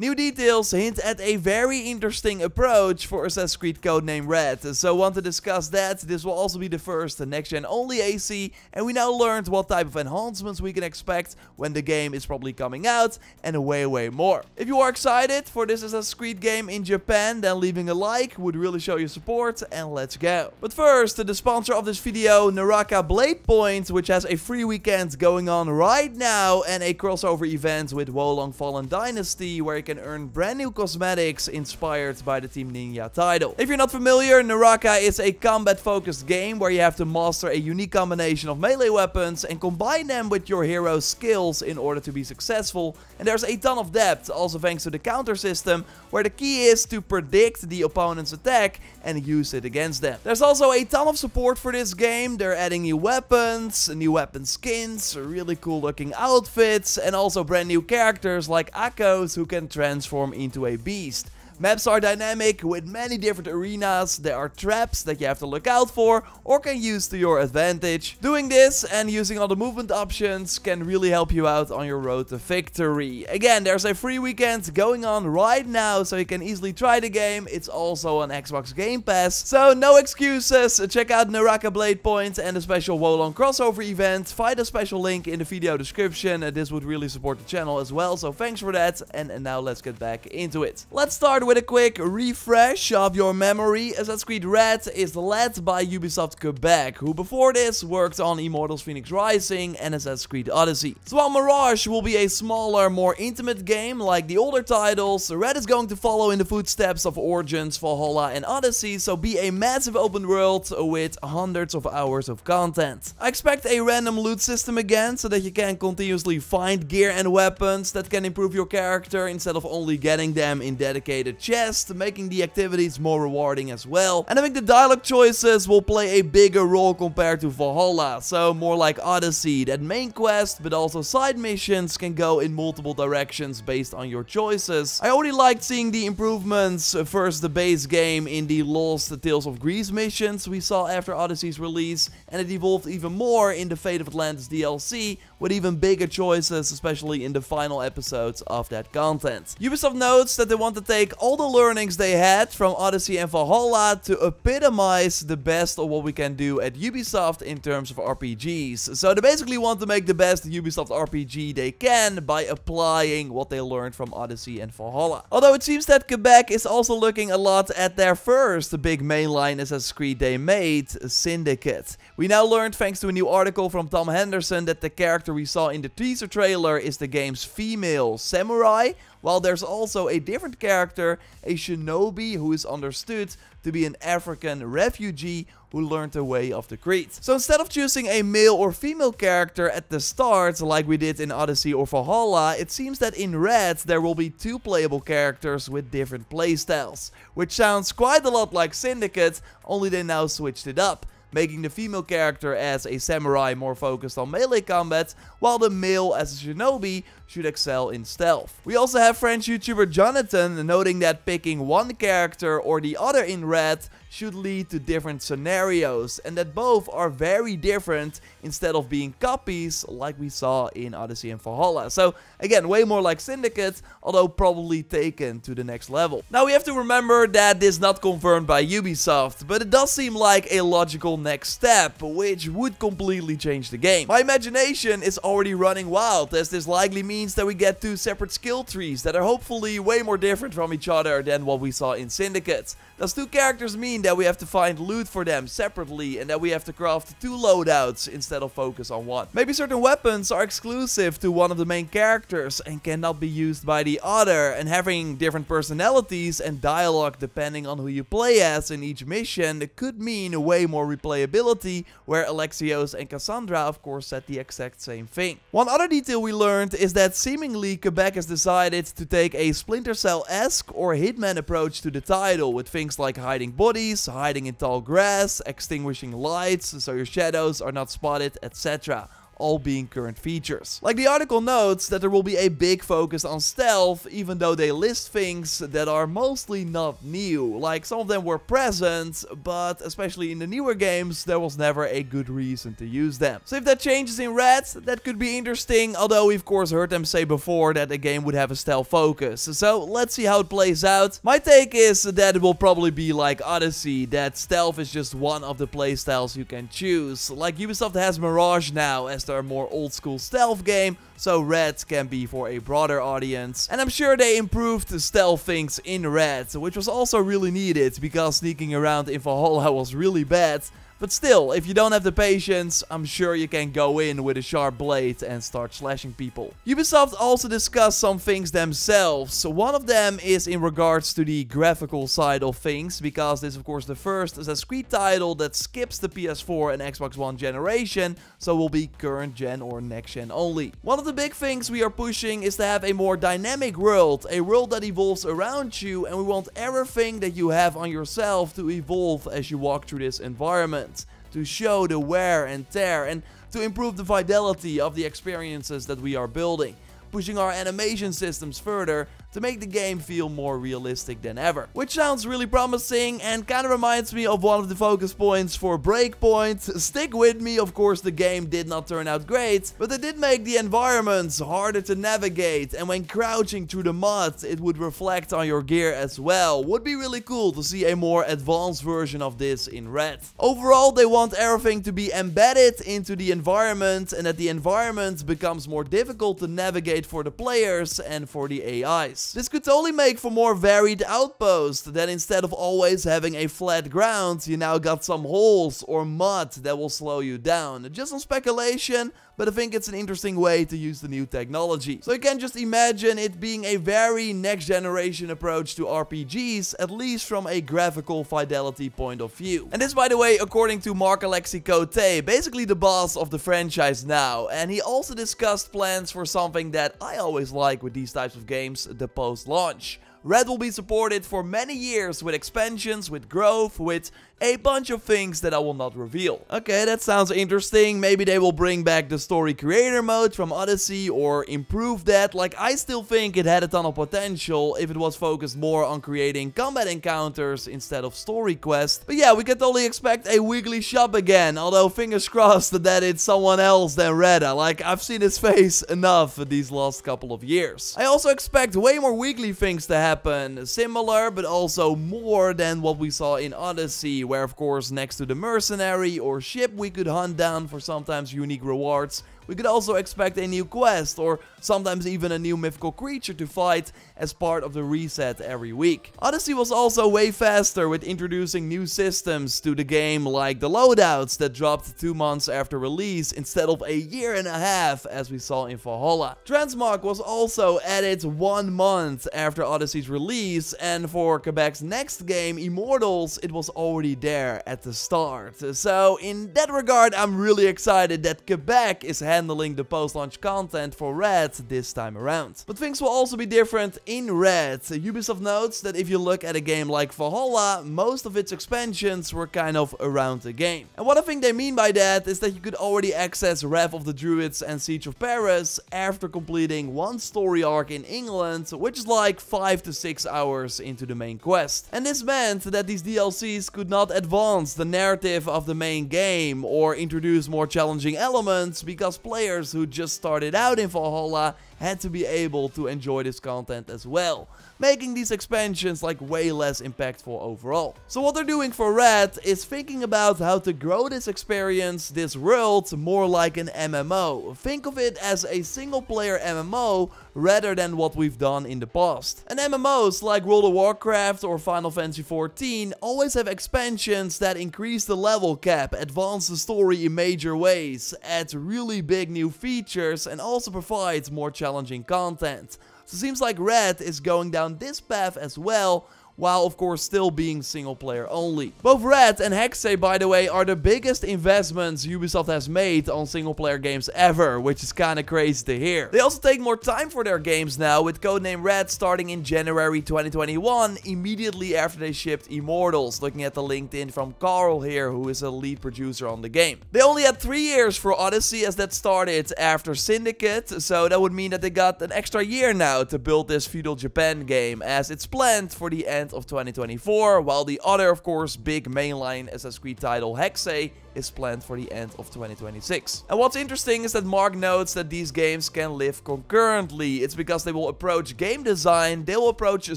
New details hint at a very interesting approach for Assassin's Creed Codename Red, so want to discuss that. This will also be the first next-gen only AC, and we now learned what type of enhancements we can expect when the game is probably coming out, and way way more. If you are excited for this Assassin's Creed game in Japan, then leaving a like would really show your support, and let's go. But first, the sponsor of this video, Naraka Bladepoint, which has a free weekend going on right now, and a crossover event with Wo Long Fallen Dynasty, where can earn brand new cosmetics inspired by the Team Ninja title. If you're not familiar, Naraka is a combat focused game where you have to master a unique combination of melee weapons and combine them with your hero's skills in order to be successful. And there's a ton of depth, also thanks to the counter system, where the key is to predict the opponent's attack and use it against them. There's also a ton of support for this game. They're adding new weapons, new weapon skins, really cool looking outfits, and also brand new characters like Akos who can transform into a beast. Maps are dynamic with many different arenas, there are traps that you have to look out for or can use to your advantage. Doing this and using all the movement options can really help you out on your road to victory. Again, there's a free weekend going on right now so you can easily try the game. It's also on Xbox Game Pass, so no excuses. Check out Naraka Bladepoint and the special Wo Long crossover event. Find a special link in the video description. Uh, this would really support the channel as well, so thanks for that. And, and now let's get back into it. Let's start with a quick refresh of your memory. Assassin's Creed Red is led by Ubisoft Quebec, who before this worked on Immortals Fenyx Rising and Assassin's Creed Odyssey. So while Mirage will be a smaller, more intimate game like the older titles, Red is going to follow in the footsteps of Origins, Valhalla and Odyssey, so be a massive open world with hundreds of hours of content. I expect a random loot system again, so that you can continuously find gear and weapons that can improve your character instead of only getting them in dedicated chests, making the activities more rewarding as well. And I think the dialogue choices will play a bigger role compared to Valhalla, so more like Odyssey, that main quest, but also side missions can go in multiple directions based on your choices. I already liked seeing the improvements first the base game in the Lost Tales of Greece missions we saw after Odyssey's release, and it evolved even more in the Fate of Atlantis DLC, with even bigger choices, especially in the final episodes of that content. Ubisoft notes that they want to take the learnings they had from Odyssey and Valhalla to epitomize the best of what we can do at Ubisoft in terms of RPGs. So they basically want to make the best Ubisoft RPG they can by applying what they learned from Odyssey and Valhalla. Although it seems that Quebec is also looking a lot at their first big mainline Assassin's Creed they made, Syndicate. We now learned thanks to a new article from Tom Henderson that the character we saw in the teaser trailer is the game's female samurai, while there's also a different character, a shinobi who is understood to be an African refugee who learned the way of the creed. So instead of choosing a male or female character at the start, like we did in Odyssey or Valhalla, it seems that in Red there will be two playable characters with different playstyles, which sounds quite a lot like Syndicate, only they now switched it up making the female character as a samurai more focused on melee combat, while the male as a shinobi should excel in stealth. We also have French YouTuber Jonathan noting that picking one character or the other in Red should lead to different scenarios and that both are very different instead of being copies like we saw in Odyssey and Valhalla. So again, way more like Syndicate, although probably taken to the next level. Now we have to remember that this is not confirmed by Ubisoft, but it does seem like a logical next step, which would completely change the game. My imagination is already running wild, as this likely means that we get two separate skill trees that are hopefully way more different from each other than what we saw in Syndicate. Does two characters mean that we have to find loot for them separately and that we have to craft two loadouts instead of focus on one? Maybe certain weapons are exclusive to one of the main characters and cannot be used by the other and having different personalities and dialogue depending on who you play as in each mission could mean way more replayability where Alexios and Cassandra of course said the exact same thing. One other detail we learned is that seemingly Quebec has decided to take a Splinter Cell-esque or Hitman approach to the title with things like hiding bodies, hiding in tall grass, extinguishing lights so your shadows are not spotted, etc. all being current features. Like the article notes that there will be a big focus on stealth, even though they list things that are mostly not new. Like some of them were present, but especially in the newer games, there was never a good reason to use them. So if that changes in Red, that could be interesting, although we of course heard them say before that the game would have a stealth focus. So let's see how it plays out. My take is that it will probably be like Odyssey, that stealth is just one of the playstyles you can choose. Like Ubisoft has Mirage now as their more old school stealth game, so Red can be for a broader audience. And I'm sure they improved the stealth things in Red, which was also really needed because sneaking around in Valhalla was really bad. But still, if you don't have the patience, I'm sure you can go in with a sharp blade and start slashing people. Ubisoft also discussed some things themselves. One of them is in regards to the graphical side of things, because this is of course the first Assassin's Creed title that skips the PS4 and Xbox One generation, so will be current gen or next gen only. One of the big things we are pushing is to have a more dynamic world, a world that evolves around you, and we want everything that you have on yourself to evolve as you walk through this environment to show the wear and tear and to improve the fidelity of the experiences that we are building, pushing our animation systems further to make the game feel more realistic than ever. Which sounds really promising and kind of reminds me of one of the focus points for Breakpoint. Stick with me, of course the game did not turn out great, but it did make the environments harder to navigate and when crouching through the mud it would reflect on your gear as well. Would be really cool to see a more advanced version of this in Red. Overall they want everything to be embedded into the environment and that the environment becomes more difficult to navigate for the players and for the AIs. This could only make for more varied outposts, that instead of always having a flat ground, you now got some holes or mud that will slow you down. Just some speculation, but I think it's an interesting way to use the new technology. So you can just imagine it being a very next generation approach to RPGs, at least from a graphical fidelity point of view. And this by the way, according to Marc Alexis Cote, basically the boss of the franchise now, and he also discussed plans for something that I always like with these types of games, the post-launch. Red will be supported for many years with expansions, with growth, with a bunch of things that I will not reveal. Okay, that sounds interesting. Maybe they will bring back the story creator mode from Odyssey or improve that. Like, I still think it had a ton of potential if it was focused more on creating combat encounters instead of story quests. But yeah, we can totally expect a weekly shop again, although fingers crossed that it's someone else than Reda. Like, I've seen his face enough these last couple of years. I also expect way more weekly things to happen, similar but also more than what we saw in Odyssey where of course next to the mercenary or ship we could hunt down for sometimes unique rewards, we could also expect a new quest or sometimes even a new mythical creature to fight as part of the reset every week. Odyssey was also way faster with introducing new systems to the game like the loadouts that dropped two months after release instead of a year and a half as we saw in Valhalla. Transmog was also added one month after Odyssey's release and for Quebec's next game, Immortals, it was already there at the start. So in that regard, I'm really excited that Quebec is handling the post-launch content for Red this time around. But things will also be different in Red. Ubisoft notes that if you look at a game like Valhalla, most of its expansions were kind of around the game. And what I think they mean by that is that you could already access Wrath of the Druids and Siege of Paris after completing one story arc in England, which is like 5 to 6 hours into the main quest. And this meant that these DLCs could not advance the narrative of the main game or introduce more challenging elements because players who just started out in Valhalla had to be able to enjoy this content as well, making these expansions like way less impactful overall. So what they're doing for Red is thinking about how to grow this experience, this world, more like an MMO. Think of it as a single player MMO rather than what we've done in the past. And MMOs like World of Warcraft or Final Fantasy XIV always have expansions that increase the level cap, advance the story in major ways, add really big new features and also provide more challenging content. So it seems like Red is going down this path as well, while of course still being single player only. Both Red and Hexe, by the way, are the biggest investments Ubisoft has made on single player games ever, which is kinda crazy to hear. They also take more time for their games now, with Codename Red starting in January 2021, immediately after they shipped Immortals, looking at the LinkedIn from Carl here, who is a lead producer on the game. They only had three years for Odyssey as that started after Syndicate, so that would mean that they got an extra year now to build this Feudal Japan game, as it's planned for the end of 2024, while the other, of course, big mainline Assassin's Creed title, Hexe, is planned for the end of 2026. And what's interesting is that Marc notes that these games can live concurrently. It's because they will approach game design, they will approach a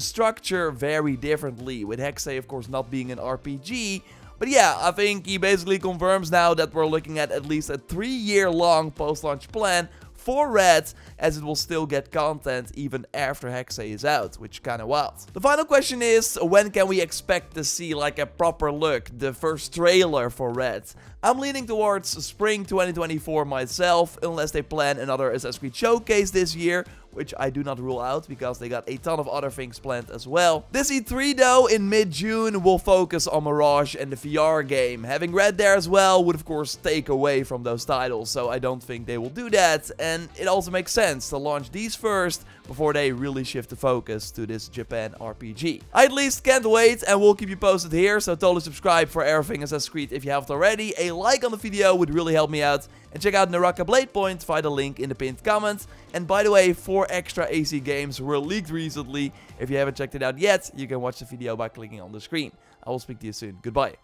structure very differently, with Hexe of course not being an RPG, but yeah, I think he basically confirms now that we're looking at at least a three year long post-launch plan for Red, as it will still get content even after Hexe is out, which kinda wild. The final question is, when can we expect to see like a proper look, the first trailer for Red? I'm leaning towards spring 2024 myself, unless they plan another Assassin's Creed Showcase this year, which I do not rule out because they got a ton of other things planned as well. This E3 though, in mid-June, will focus on Mirage and the VR game. Having Red there as well would of course take away from those titles, so I don't think they will do that. And it also makes sense to launch these first before they really shift the focus to this Japan RPG. I at least can't wait and we'll keep you posted here, so totally subscribe for everything Assassin's Creed if you haven't already. A like on the video would really help me out. And check out Naraka Bladepoint via the link in the pinned comment. And by the way, extra AC games were leaked recently. If you haven't checked it out yet, you can watch the video by clicking on the screen. I will speak to you soon. Goodbye.